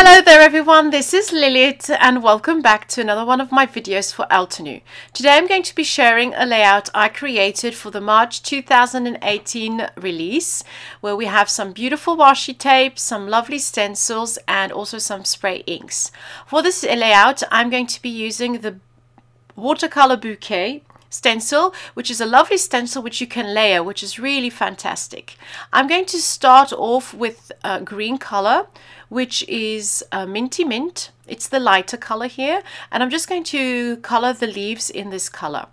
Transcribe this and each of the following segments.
Hello there everyone, this is Lilith and welcome back to another one of my videos for Altenew. Today I'm going to be sharing a layout I created for the March 2018 release where we have some beautiful washi tape, some lovely stencils and also some spray inks. For this layout I'm going to be using the watercolor bouquet stencil which is a lovely stencil which you can layer which is really fantastic. I'm going to start off with a green color which is a minty mint. It's the lighter color here and I'm just going to color the leaves in this color.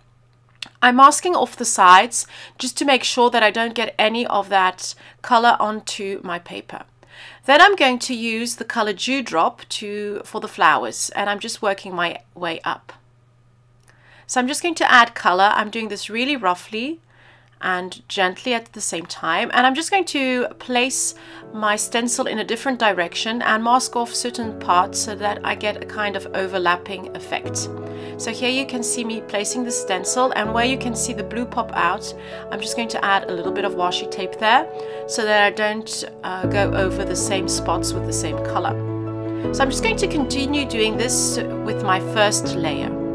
I'm masking off the sides just to make sure that I don't get any of that color onto my paper. Then I'm going to use the color Dewdrop to, for the flowers and I'm just working my way up. So I'm just going to add color. I'm doing this really roughly and gently at the same time. And I'm just going to place my stencil in a different direction and mask off certain parts so that I get a kind of overlapping effect. So here you can see me placing the stencil and where you can see the blue pop out, I'm just going to add a little bit of washi tape there so that I don't uh, go over the same spots with the same color. So I'm just going to continue doing this with my first layer.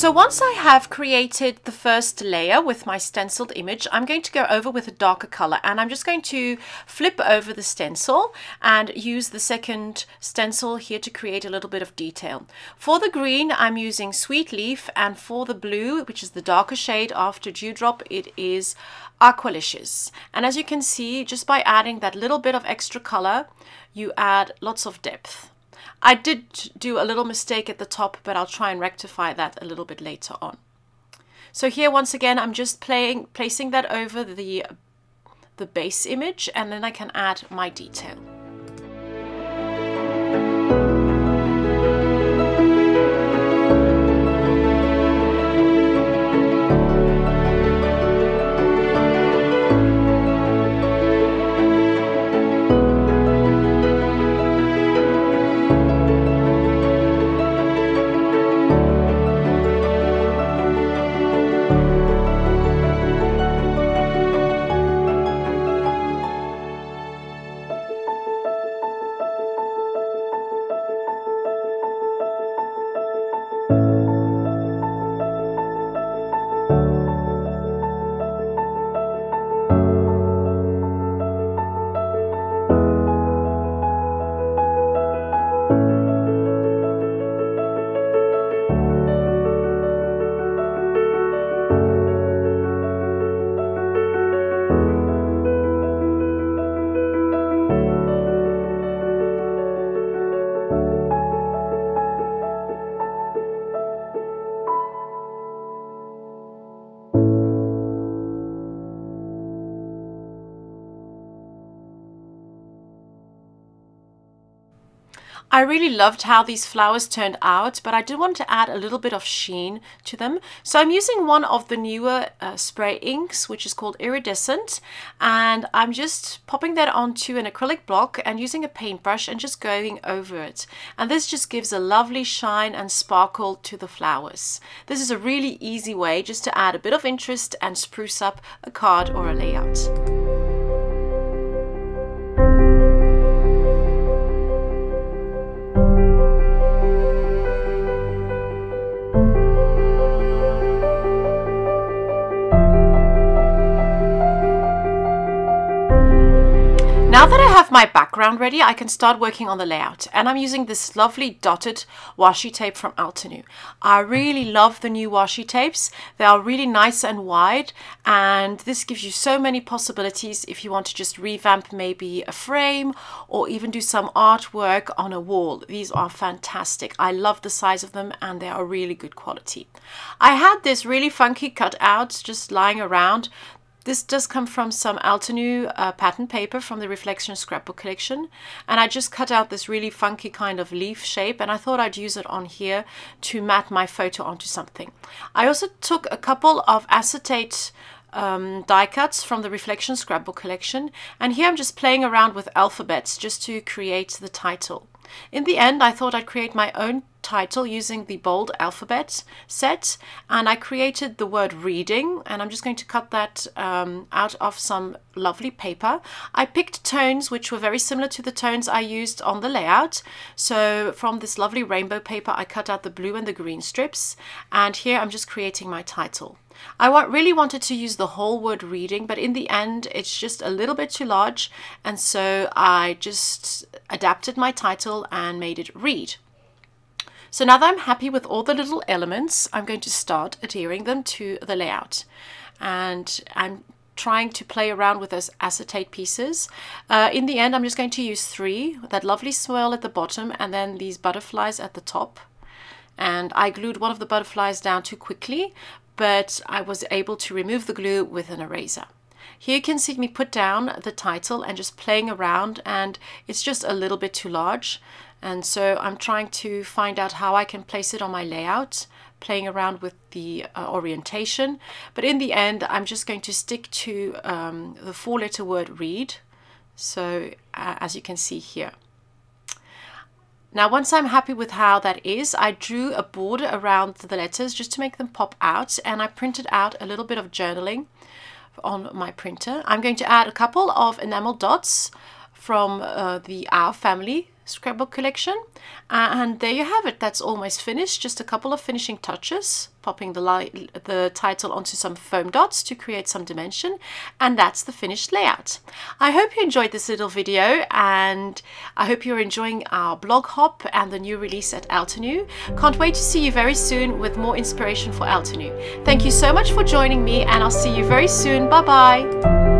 So once I have created the first layer with my stenciled image, I'm going to go over with a darker color and I'm just going to flip over the stencil and use the second stencil here to create a little bit of detail. For the green, I'm using Sweet Leaf and for the blue, which is the darker shade after Dewdrop, it is Aqualicious. And as you can see, just by adding that little bit of extra color, you add lots of depth. I did do a little mistake at the top, but I'll try and rectify that a little bit later on. So here, once again, I'm just playing, placing that over the, the base image, and then I can add my detail. I really loved how these flowers turned out, but I did want to add a little bit of sheen to them. So I'm using one of the newer uh, spray inks, which is called Iridescent, and I'm just popping that onto an acrylic block and using a paintbrush and just going over it. And this just gives a lovely shine and sparkle to the flowers. This is a really easy way just to add a bit of interest and spruce up a card or a layout. My background ready, I can start working on the layout. And I'm using this lovely dotted washi tape from Altenew. I really love the new washi tapes. They are really nice and wide. And this gives you so many possibilities if you want to just revamp maybe a frame or even do some artwork on a wall. These are fantastic. I love the size of them and they are really good quality. I had this really funky cutout just lying around this does come from some Altenew uh, pattern paper from the Reflection Scrapbook collection. And I just cut out this really funky kind of leaf shape and I thought I'd use it on here to mat my photo onto something. I also took a couple of acetate um, die cuts from the Reflection Scrapbook collection. And here I'm just playing around with alphabets just to create the title. In the end, I thought I'd create my own title using the bold alphabet set and I created the word reading and I'm just going to cut that um, out of some lovely paper. I picked tones which were very similar to the tones I used on the layout. So from this lovely rainbow paper I cut out the blue and the green strips and here I'm just creating my title. I want, really wanted to use the whole word reading, but in the end, it's just a little bit too large. And so I just adapted my title and made it read. So now that I'm happy with all the little elements, I'm going to start adhering them to the layout. And I'm trying to play around with those acetate pieces. Uh, in the end, I'm just going to use three, that lovely swirl at the bottom and then these butterflies at the top. And I glued one of the butterflies down too quickly, but I was able to remove the glue with an eraser. Here you can see me put down the title and just playing around and it's just a little bit too large. And so I'm trying to find out how I can place it on my layout, playing around with the uh, orientation. But in the end, I'm just going to stick to um, the four letter word read. So uh, as you can see here. Now, once I'm happy with how that is, I drew a border around the letters just to make them pop out and I printed out a little bit of journaling on my printer. I'm going to add a couple of enamel dots from uh, the Our Family scrapbook collection. Uh, and there you have it. That's almost finished. Just a couple of finishing touches, popping the, the title onto some foam dots to create some dimension. And that's the finished layout. I hope you enjoyed this little video and I hope you're enjoying our blog hop and the new release at Altenew. Can't wait to see you very soon with more inspiration for Altenew. Thank you so much for joining me and I'll see you very soon. Bye bye.